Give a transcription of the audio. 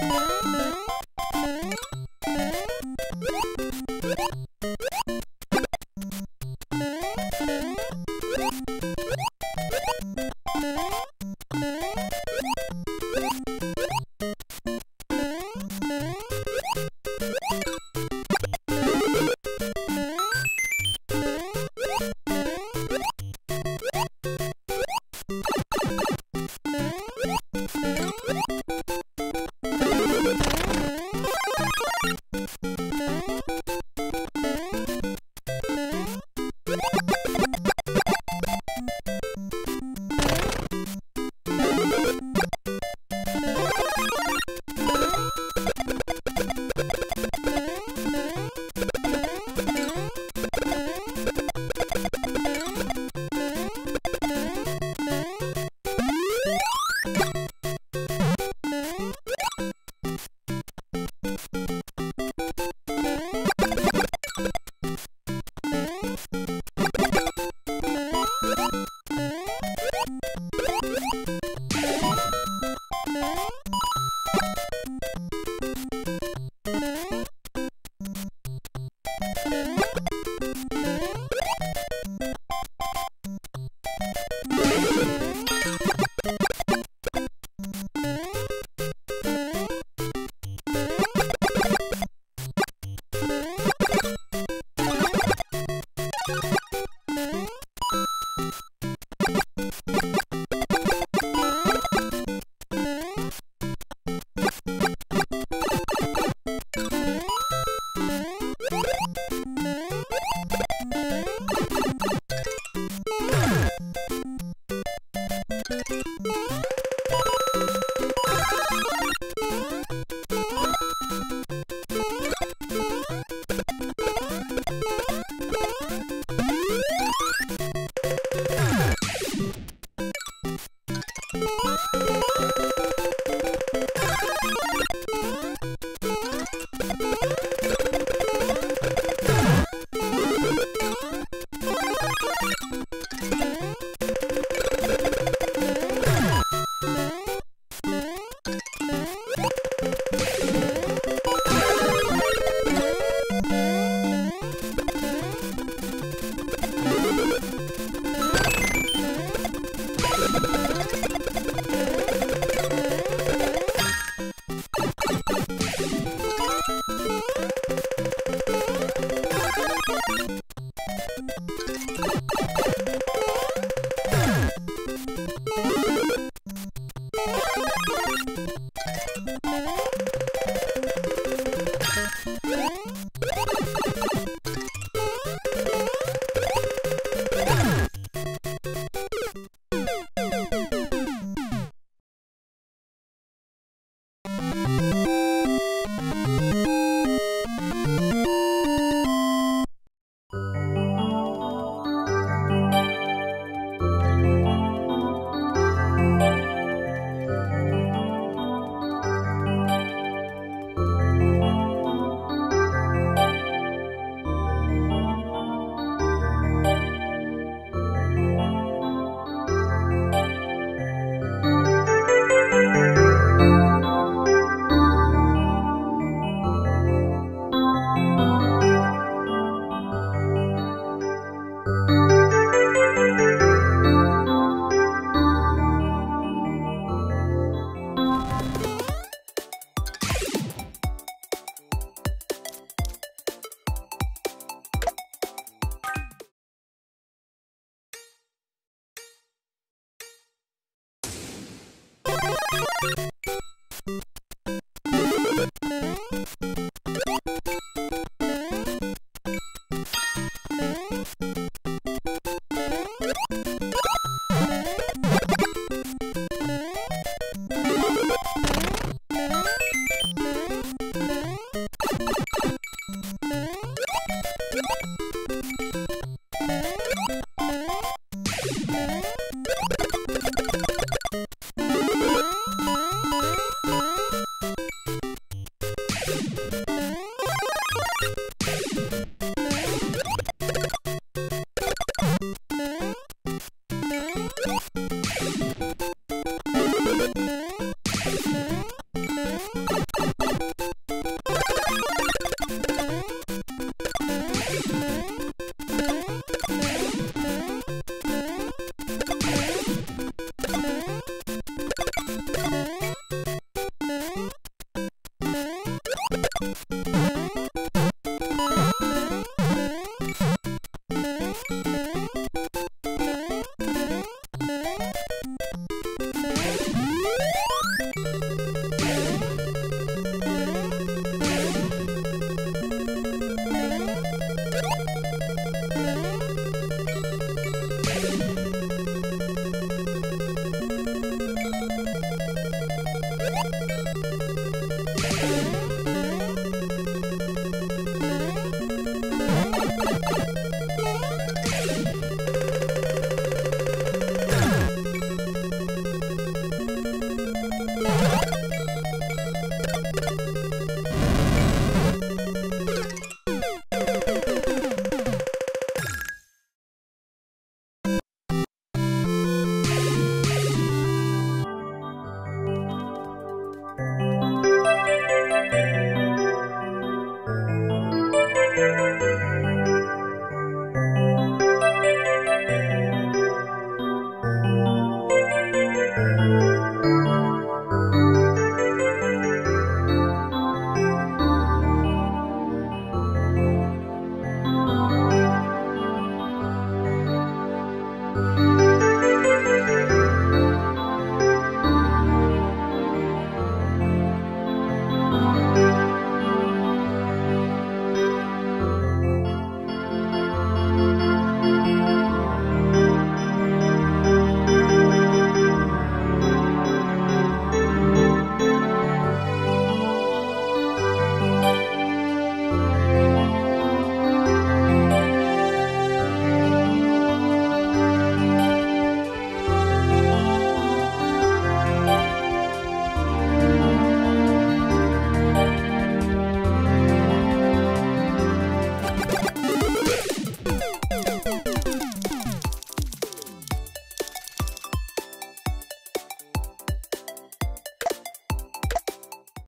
Música